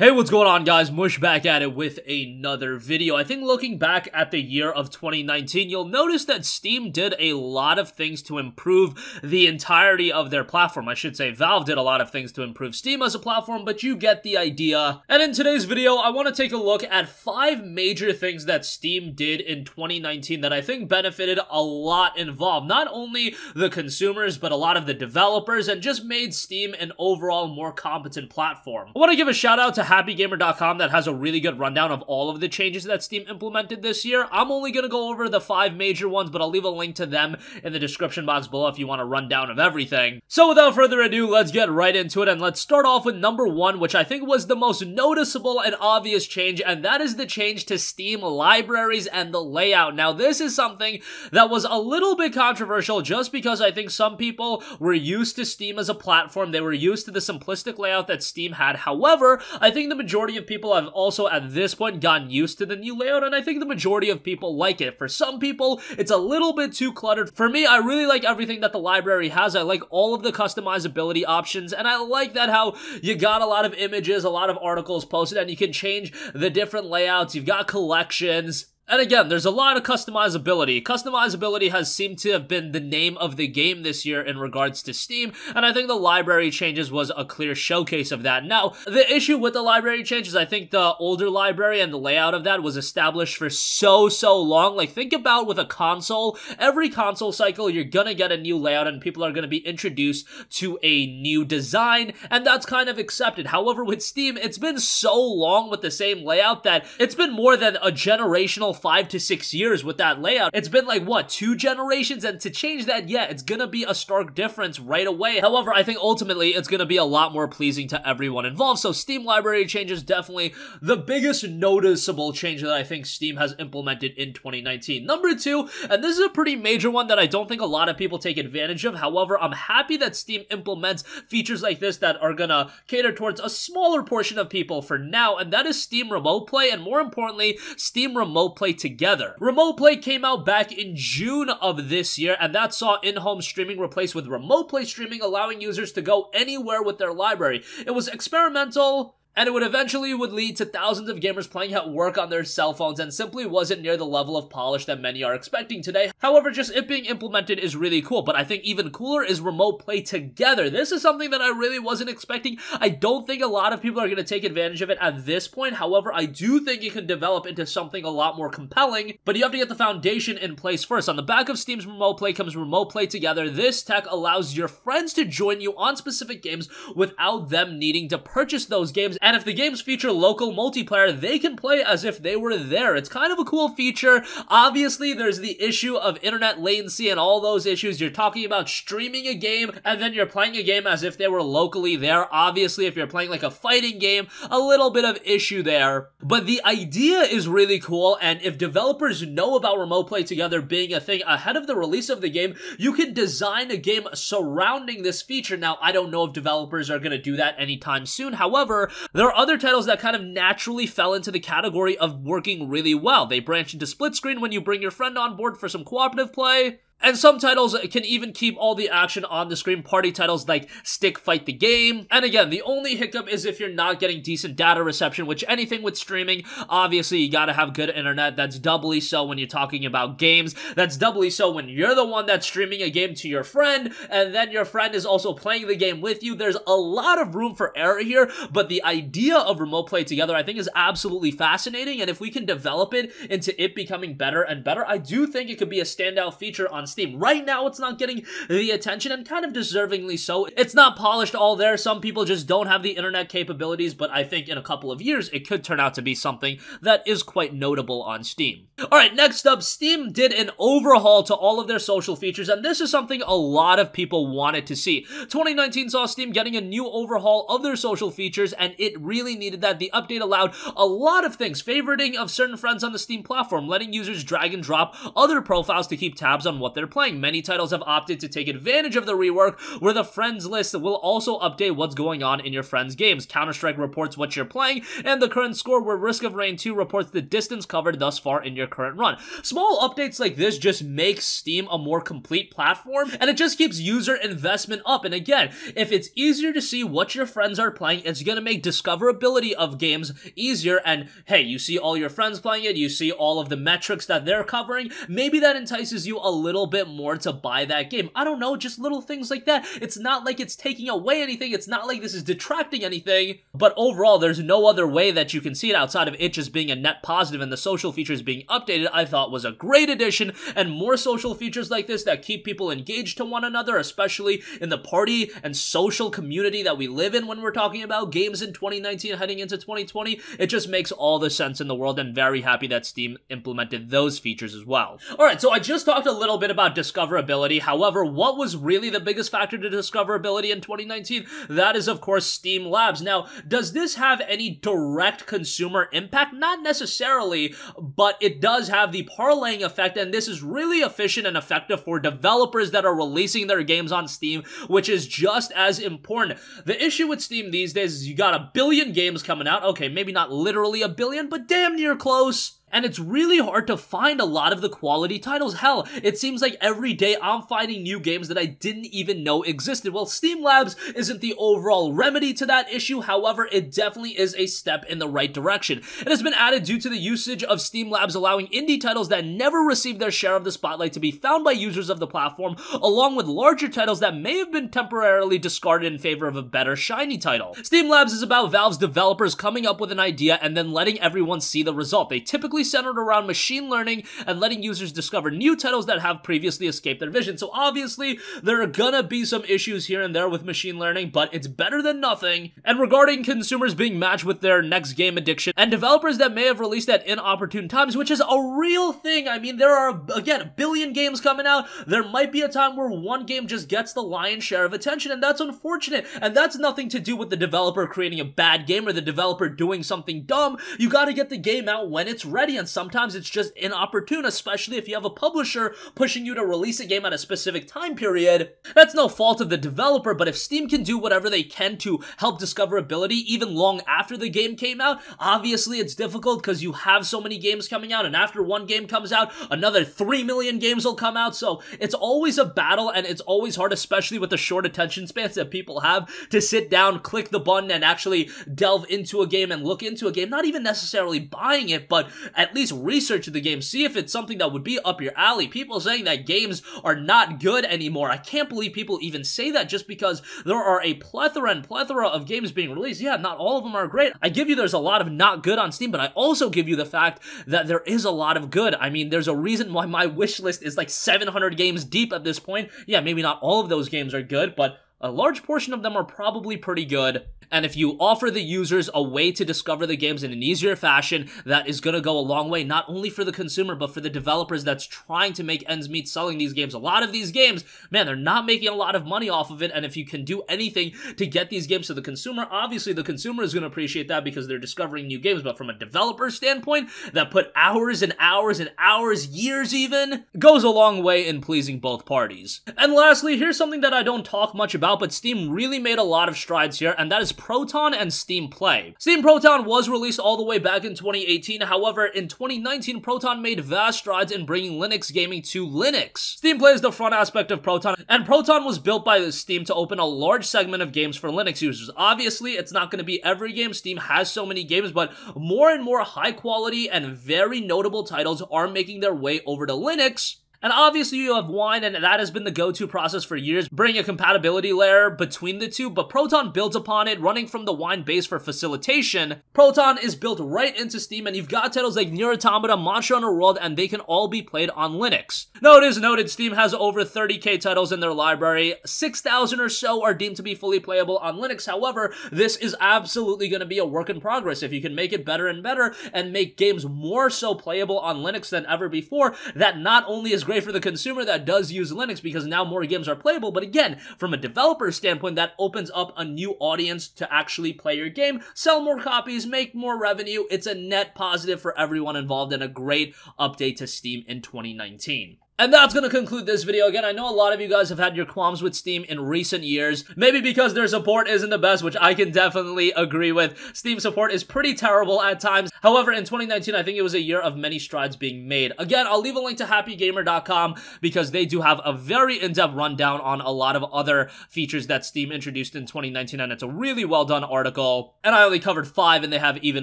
Hey, what's going on guys? Mush back at it with another video. I think looking back at the year of 2019, you'll notice that Steam did a lot of things to improve the entirety of their platform. I should say Valve did a lot of things to improve Steam as a platform, but you get the idea. And in today's video, I want to take a look at five major things that Steam did in 2019 that I think benefited a lot involved. Not only the consumers, but a lot of the developers, and just made Steam an overall more competent platform. I want to give a shout out to happygamer.com that has a really good rundown of all of the changes that Steam implemented this year. I'm only going to go over the five major ones, but I'll leave a link to them in the description box below if you want a rundown of everything. So without further ado, let's get right into it and let's start off with number one, which I think was the most noticeable and obvious change, and that is the change to Steam libraries and the layout. Now, this is something that was a little bit controversial just because I think some people were used to Steam as a platform. They were used to the simplistic layout that Steam had. However, I think think the majority of people have also at this point gotten used to the new layout, and I think the majority of people like it. For some people, it's a little bit too cluttered. For me, I really like everything that the library has. I like all of the customizability options, and I like that how you got a lot of images, a lot of articles posted, and you can change the different layouts. You've got collections. And again, there's a lot of customizability. Customizability has seemed to have been the name of the game this year in regards to Steam, and I think the library changes was a clear showcase of that. Now, the issue with the library changes, I think the older library and the layout of that was established for so, so long. Like, think about with a console, every console cycle, you're gonna get a new layout and people are gonna be introduced to a new design, and that's kind of accepted. However, with Steam, it's been so long with the same layout that it's been more than a generational five to six years with that layout. It's been like, what, two generations? And to change that, yeah, it's gonna be a stark difference right away. However, I think ultimately it's gonna be a lot more pleasing to everyone involved. So Steam library changes definitely the biggest noticeable change that I think Steam has implemented in 2019. Number two, and this is a pretty major one that I don't think a lot of people take advantage of. However, I'm happy that Steam implements features like this that are gonna cater towards a smaller portion of people for now, and that is Steam Remote Play, and more importantly, Steam Remote Play play together. Remote Play came out back in June of this year, and that saw in-home streaming replaced with Remote Play streaming, allowing users to go anywhere with their library. It was experimental, and it would eventually would lead to thousands of gamers playing at work on their cell phones and simply wasn't near the level of polish that many are expecting today. However, just it being implemented is really cool, but I think even cooler is remote play together. This is something that I really wasn't expecting. I don't think a lot of people are going to take advantage of it at this point. However, I do think it can develop into something a lot more compelling, but you have to get the foundation in place first. On the back of Steam's remote play comes remote play together. This tech allows your friends to join you on specific games without them needing to purchase those games and if the games feature local multiplayer, they can play as if they were there. It's kind of a cool feature. Obviously, there's the issue of internet latency and all those issues. You're talking about streaming a game and then you're playing a game as if they were locally there. Obviously, if you're playing like a fighting game, a little bit of issue there. But the idea is really cool, and if developers know about remote play together being a thing ahead of the release of the game, you can design a game surrounding this feature. Now, I don't know if developers are going to do that anytime soon. However, there are other titles that kind of naturally fell into the category of working really well. They branch into split screen when you bring your friend on board for some cooperative play. And some titles can even keep all the action on the screen, party titles like Stick Fight the Game. And again, the only hiccup is if you're not getting decent data reception, which anything with streaming, obviously you gotta have good internet. That's doubly so when you're talking about games. That's doubly so when you're the one that's streaming a game to your friend, and then your friend is also playing the game with you. There's a lot of room for error here, but the idea of remote play together I think is absolutely fascinating, and if we can develop it into it becoming better and better, I do think it could be a standout feature on Steam. Right now, it's not getting the attention, and kind of deservingly so. It's not polished all there. Some people just don't have the internet capabilities, but I think in a couple of years, it could turn out to be something that is quite notable on Steam. Alright, next up, Steam did an overhaul to all of their social features, and this is something a lot of people wanted to see. 2019 saw Steam getting a new overhaul of their social features, and it really needed that. The update allowed a lot of things, favoriting of certain friends on the Steam platform, letting users drag and drop other profiles to keep tabs on what they're playing. Many titles have opted to take advantage of the rework, where the friends list will also update what's going on in your friends' games. Counter-Strike reports what you're playing, and the current score, where Risk of Rain 2 reports the distance covered thus far in your current run. Small updates like this just make Steam a more complete platform, and it just keeps user investment up. And again, if it's easier to see what your friends are playing, it's gonna make discoverability of games easier, and hey, you see all your friends playing it, you see all of the metrics that they're covering, maybe that entices you a little bit more to buy that game. I don't know, just little things like that. It's not like it's taking away anything, it's not like this is detracting anything, but overall, there's no other way that you can see it outside of it just being a net positive and the social features being updated, I thought was a great addition, and more social features like this that keep people engaged to one another, especially in the party and social community that we live in when we're talking about games in 2019 heading into 2020, it just makes all the sense in the world and very happy that Steam implemented those features as well. Alright, so I just talked a little bit about discoverability, however, what was really the biggest factor to discoverability in 2019? That is, of course, Steam Labs. Now, does this have any direct consumer impact? Not necessarily, but it does have the parlaying effect, and this is really efficient and effective for developers that are releasing their games on Steam, which is just as important. The issue with Steam these days is you got a billion games coming out. Okay, maybe not literally a billion, but damn near close. And it's really hard to find a lot of the quality titles. Hell, it seems like every day I'm finding new games that I didn't even know existed. Well, Steam Labs isn't the overall remedy to that issue, however, it definitely is a step in the right direction. It has been added due to the usage of Steam Labs allowing indie titles that never received their share of the spotlight to be found by users of the platform, along with larger titles that may have been temporarily discarded in favor of a better shiny title. Steam Labs is about Valve's developers coming up with an idea and then letting everyone see the result. They typically centered around machine learning and letting users discover new titles that have previously escaped their vision. So obviously, there are gonna be some issues here and there with machine learning, but it's better than nothing. And regarding consumers being matched with their next game addiction, and developers that may have released at inopportune times, which is a real thing. I mean, there are, again, a billion games coming out. There might be a time where one game just gets the lion's share of attention, and that's unfortunate. And that's nothing to do with the developer creating a bad game or the developer doing something dumb. You gotta get the game out when it's ready and sometimes it's just inopportune, especially if you have a publisher pushing you to release a game at a specific time period. That's no fault of the developer, but if Steam can do whatever they can to help discoverability even long after the game came out, obviously it's difficult because you have so many games coming out, and after one game comes out, another 3 million games will come out, so it's always a battle, and it's always hard, especially with the short attention spans that people have, to sit down, click the button, and actually delve into a game and look into a game, not even necessarily buying it, but at least research the game, see if it's something that would be up your alley. People saying that games are not good anymore. I can't believe people even say that just because there are a plethora and plethora of games being released. Yeah, not all of them are great. I give you there's a lot of not good on Steam, but I also give you the fact that there is a lot of good. I mean, there's a reason why my wish list is like 700 games deep at this point. Yeah, maybe not all of those games are good, but a large portion of them are probably pretty good. And if you offer the users a way to discover the games in an easier fashion, that is going to go a long way, not only for the consumer, but for the developers that's trying to make ends meet selling these games. A lot of these games, man, they're not making a lot of money off of it. And if you can do anything to get these games to the consumer, obviously the consumer is going to appreciate that because they're discovering new games. But from a developer standpoint, that put hours and hours and hours, years even, goes a long way in pleasing both parties. And lastly, here's something that I don't talk much about about, but Steam really made a lot of strides here, and that is Proton and Steam Play. Steam Proton was released all the way back in 2018, however, in 2019, Proton made vast strides in bringing Linux gaming to Linux. Steam Play is the front aspect of Proton, and Proton was built by Steam to open a large segment of games for Linux users. Obviously, it's not going to be every game, Steam has so many games, but more and more high quality and very notable titles are making their way over to Linux, and obviously you have Wine, and that has been the go-to process for years, bring a compatibility layer between the two, but Proton builds upon it, running from the Wine base for facilitation. Proton is built right into Steam, and you've got titles like Nier Automata, Monster Hunter World, and they can all be played on Linux. It is noted, Steam has over 30k titles in their library, 6,000 or so are deemed to be fully playable on Linux, however, this is absolutely going to be a work in progress. If you can make it better and better, and make games more so playable on Linux than ever before, that not only is great for the consumer that does use Linux because now more games are playable. But again, from a developer standpoint, that opens up a new audience to actually play your game, sell more copies, make more revenue. It's a net positive for everyone involved and a great update to Steam in 2019. And that's gonna conclude this video. Again, I know a lot of you guys have had your qualms with Steam in recent years. Maybe because their support isn't the best, which I can definitely agree with. Steam support is pretty terrible at times. However, in 2019, I think it was a year of many strides being made. Again, I'll leave a link to happygamer.com because they do have a very in-depth rundown on a lot of other features that Steam introduced in 2019, and it's a really well done article. And I only covered five, and they have even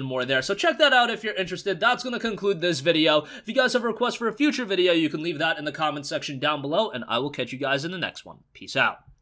more there. So check that out if you're interested. That's gonna conclude this video. If you guys have a request for a future video, you can leave that in the comment section down below, and I will catch you guys in the next one. Peace out.